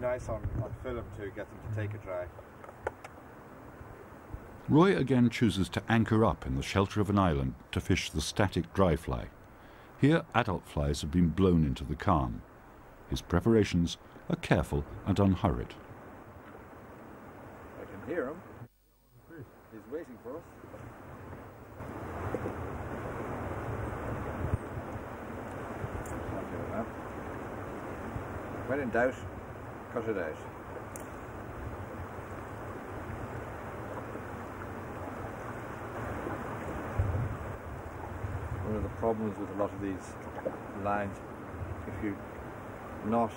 nice on, on film to get them to take a dry. Roy again chooses to anchor up in the shelter of an island to fish the static dry fly. Here adult flies have been blown into the calm. His preparations are careful and unhurried. I can hear him. He's waiting for us. When in doubt, cut it out. One of the problems with a lot of these lines, if you're not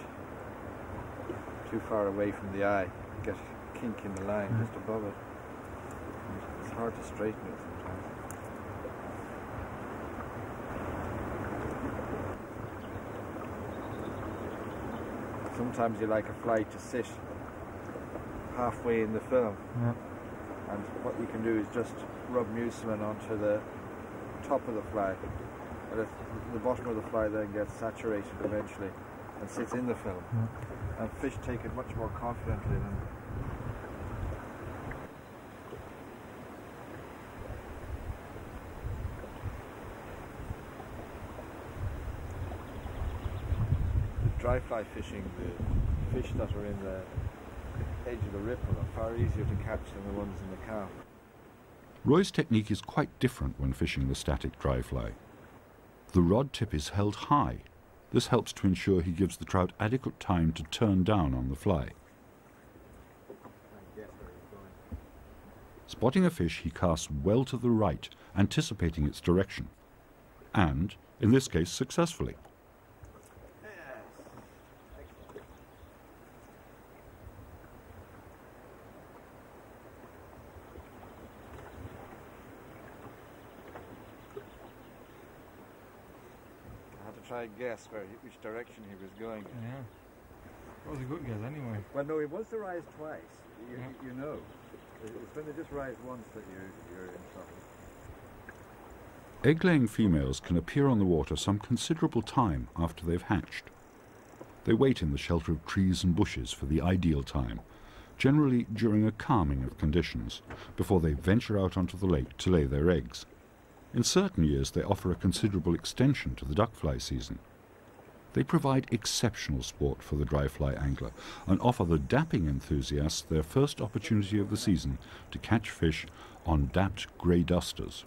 too far away from the eye, you get a kink in the line mm-hmm. just above it. It's hard to straighten it sometimes. You like a fly to sit halfway in the film. Yeah. And what you can do is just rub mucilin onto the top of the fly. And the bottom of the fly then gets saturated eventually and sits in the film. And fish take it much more confidently than dry fly fishing, the fish that are in the edge of the ripple are far easier to catch than the ones in the calm. Roy's technique is quite different when fishing the static dry fly. The rod tip is held high. This helps to ensure he gives the trout adequate time to turn down on the fly. Spotting a fish, he casts well to the right, anticipating its direction. And, in this case, successfully. I had to try and guess where he, which direction he was going. Yeah. That was a good guess anyway. Well, no, he wants to rise twice. You, Yeah. you know. It's when they just rise once that you're, you're in trouble. Egg-laying females can appear on the water some considerable time after they've hatched. They wait in the shelter of trees and bushes for the ideal time, generally during a calming of conditions, before they venture out onto the lake to lay their eggs. In certain years they offer a considerable extension to the duckfly season. They provide exceptional sport for the dry fly angler and offer the dapping enthusiasts their first opportunity of the season to catch fish on dapped grey dusters.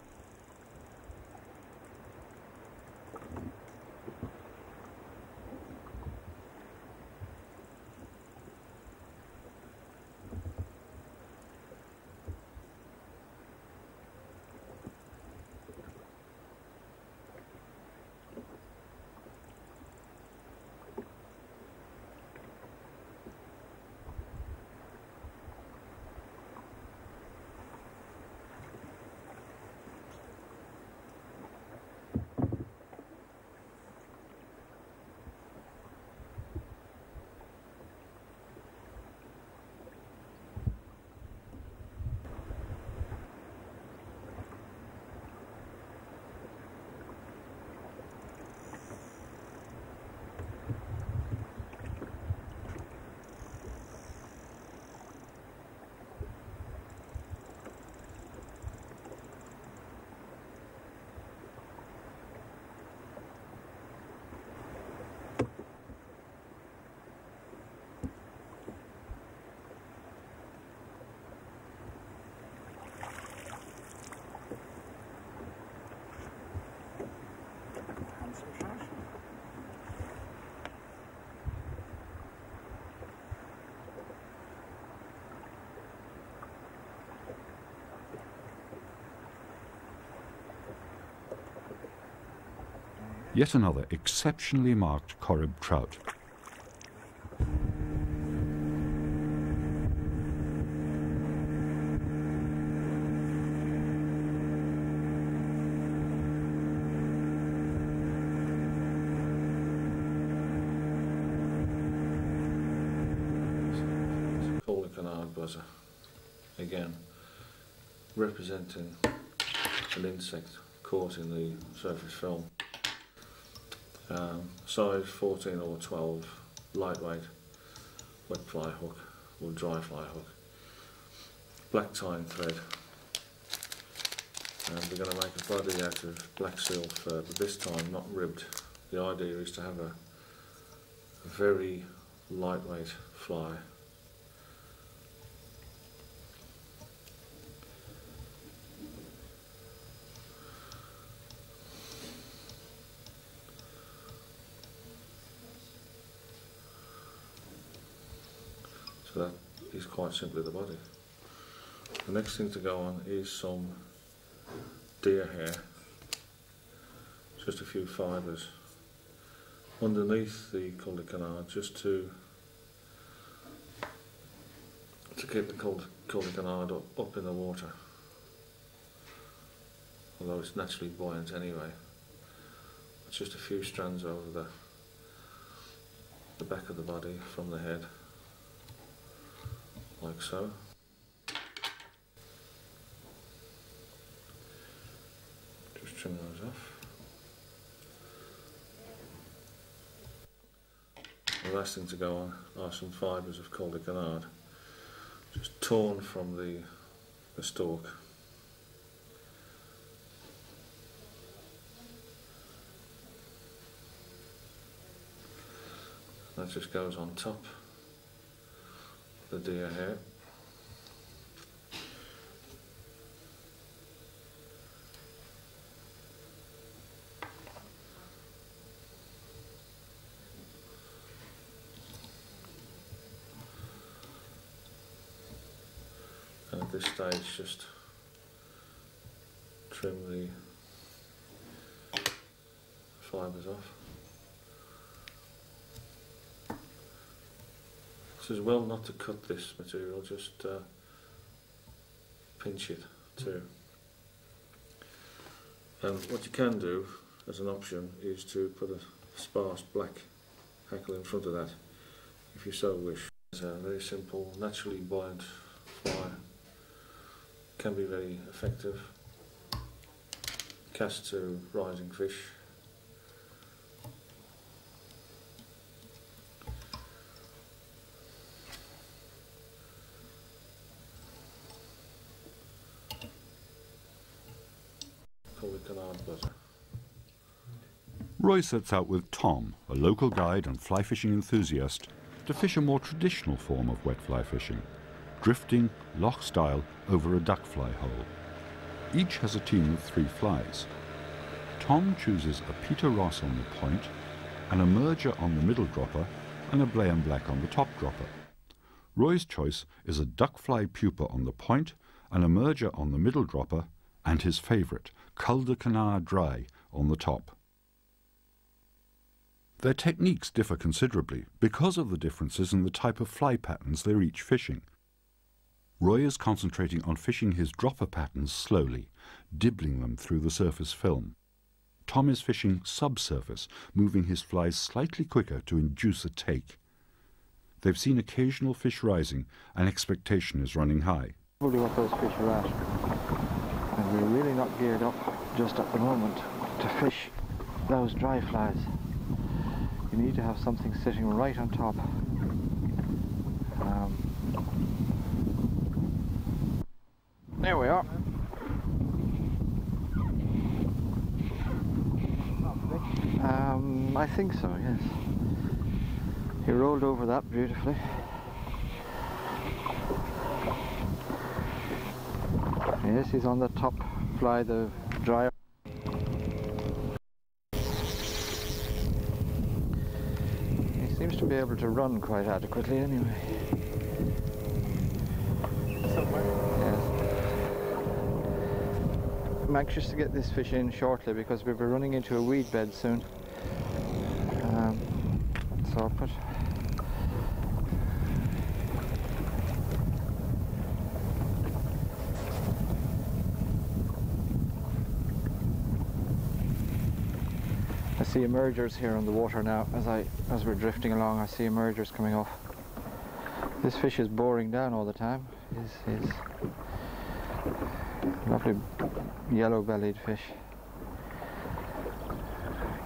Yet another exceptionally marked Corrib trout. Polar canard buzzer, again, representing an insect caught in the surface film. Um, size 14 or 12, lightweight, wet fly hook or dry fly hook, black tying thread, and we're going to make a body out of black seal fur, but this time not ribbed. The idea is to have a, a very lightweight fly. That is quite simply the body. The next thing to go on is some deer hair, just a few fibres. Underneath the cul canard just to to keep the cul canard up, up in the water. Although it's naturally buoyant anyway. It's just a few strands over the the back of the body from the head like so. Just trim those off. The last thing to go on are some fibres of cul de canard, just torn from the, the stalk. That just goes on top the deer hair. and at this stage just trim the fibres off. As well not to cut this material, just uh, pinch it too. And what you can do as an option is to put a sparse black hackle in front of that if you so wish. It's a very simple, naturally buoyant fly can be very effective. Cast to rising fish. Roy sets out with Tom, a local guide and fly fishing enthusiast, to fish a more traditional form of wet fly fishing, drifting, loch style, over a duck fly hole. Each has a team of three flies. Tom chooses a Peter Ross on the point, an emerger on the middle dropper, and a Blae and Black on the top dropper. Roy's choice is a duck fly pupa on the point, an emerger on the middle dropper, and his favourite, Cul de Canard Dry, on the top. Their techniques differ considerably because of the differences in the type of fly patterns they're each fishing. Roy is concentrating on fishing his dropper patterns slowly, dibbling them through the surface film. Tom is fishing subsurface, moving his flies slightly quicker to induce a take. They've seen occasional fish rising, and expectation is running high. Probably what those fish. And we're really not geared up just at the moment to fish those dry flies. You need to have something sitting right on top. Um, there we are. Um, I think so, yes. He rolled over that beautifully. Yes, he's on the top fly, the dry. He seems to be able to run quite adequately anyway. Somewhere? Yes. I'm anxious to get this fish in shortly because we'll be running into a weed bed soon. Um, so I'll put I see emergers here on the water now as I as we're drifting along I see emergers coming off. This fish is boring down all the time. He's, he's lovely yellow bellied fish.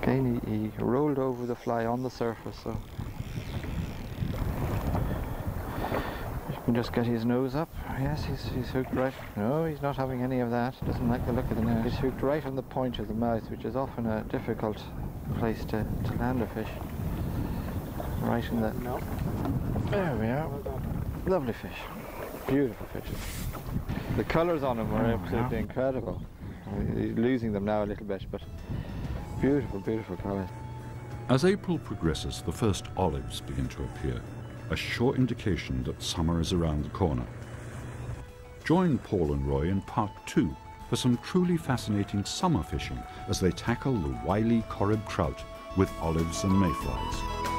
Again he, he rolled over the fly on the surface so you can just get his nose up. Yes, he's, he's hooked right. No, he's not having any of that. Doesn't like the look of the nose. He's hooked right on the point of the mouth, which is often a difficult place to, to land a fish. Right in the... No. There we are. Well. Lovely fish. Beautiful fish. The colours on them are Oh, absolutely yeah. incredible. He's losing them now a little bit, but beautiful, beautiful colours. As April progresses, the first olives begin to appear, a sure indication that summer is around the corner. Join Paul and Roy in part two for some truly fascinating summer fishing as they tackle the wily Corrib trout with olives and mayflies.